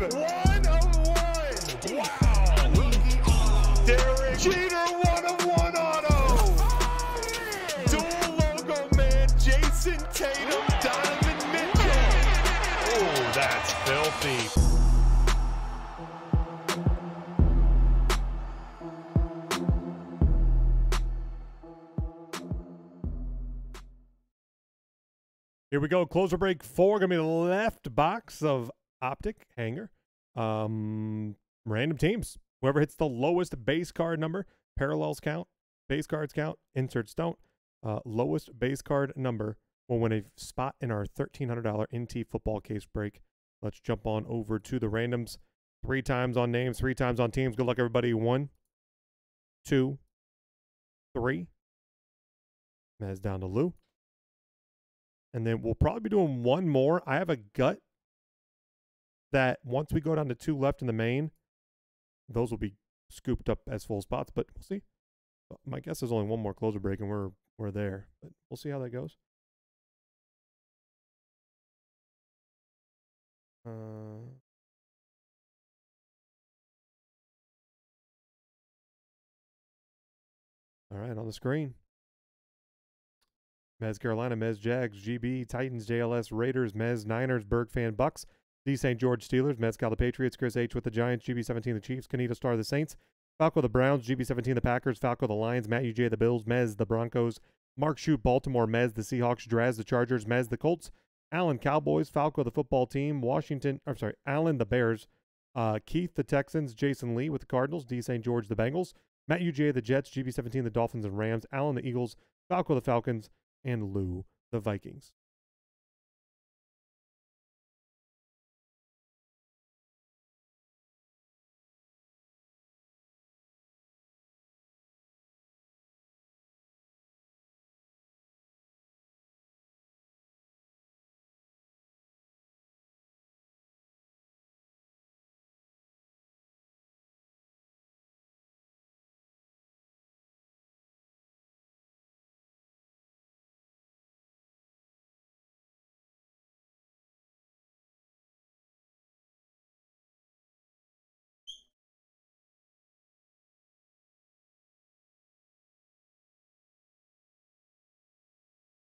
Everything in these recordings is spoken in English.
One of one. Wow. Derek Jeter, one of one auto. Oh. Dual logo man, Jayson Tatum, Diamond Mitchell. Oh, that's filthy. Here we go. Closer break four. Going to be the left box of optic hanger. Um, random teams. Whoever hits the lowest base card number, parallels count, base cards count, inserts don't. Uh, lowest base card number will win a spot in our $1,300 NT football case break. Let's jump on over to the randoms. Three times on names, three times on teams. Good luck, everybody. One, two, three. That's down to Lou. And then we'll probably be doing one more. I have a gut that once we go down to two left in the main, those will be scooped up as full spots, but we'll see. My guess is only one more closer break and we're we're there. But we'll see how that goes. Uh, all right, on the screen. Mez Carolina, Mez Jags, GB, Titans, JLS, Raiders, Mez Niners, Berg fan Bucks, D St. George Steelers, Mezcal the Patriots, Chris H with the Giants, GB17 the Chiefs, Kanita Star the Saints, Falco the Browns, GB17 the Packers, Falco the Lions, Matt UJ the Bills, Mez the Broncos, Mark Shoot Baltimore, Mez the Seahawks, Draz the Chargers, Mez the Colts, Allen Cowboys, Falco the football team, Washington, I'm sorry, Allen the Bears, uh, Keith the Texans, Jason Lee with the Cardinals, D St. George the Bengals, Matt UJ the Jets, GB17 the Dolphins and Rams, Allen the Eagles, Falco the Falcons, and Lou the Vikings.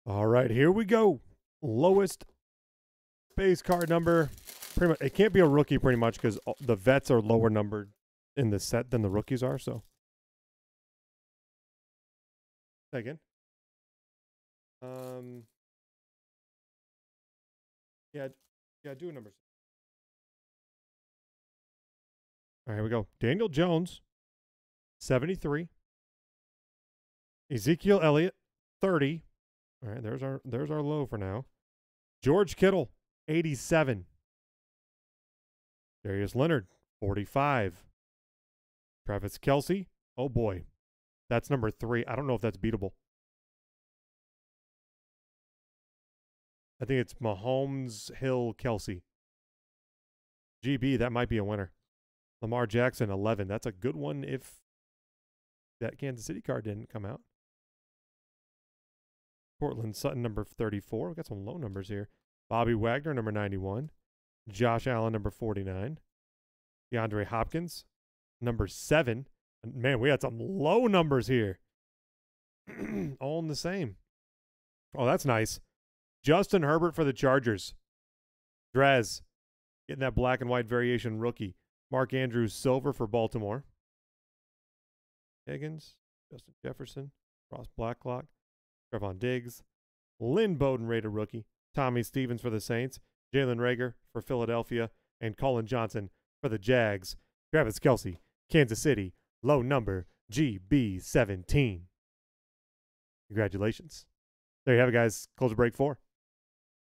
All right, here we go. Lowest base card number. Pretty much, it can't be a rookie pretty much because the vets are lower numbered in the set than the rookies are. So, again. Um. Yeah, yeah. Do a number. All right, here we go. Daniel Jones, seventy-three. Ezekiel Elliott, thirty. All right, there's our there's our low for now. George Kittle, 87. Darius Leonard, 45. Travis Kelce, oh boy. That's number three. I don't know if that's beatable. I think it's Mahomes, Hill, Kelce. GB, that might be a winner. Lamar Jackson, 11. That's a good one if that Kansas City card didn't come out. Courtland Sutton, number 34. We've got some low numbers here. Bobby Wagner, number 91. Josh Allen, number 49. DeAndre Hopkins, number 7. Man, we had some low numbers here. All in the same. Oh, that's nice. Justin Herbert for the Chargers. Drez, getting that black and white variation rookie. Mark Andrews, silver for Baltimore. Higgins, Justin Jefferson, Ross Blacklock, Trevon Diggs, Lynn Bowden Raider rookie, Tommy Stevens for the Saints, Jalen Reagor for Philadelphia, and Collin Johnson for the Jags. Travis Kelce, Kansas City, low number GB17. Congratulations. There you have it, guys. Close break four.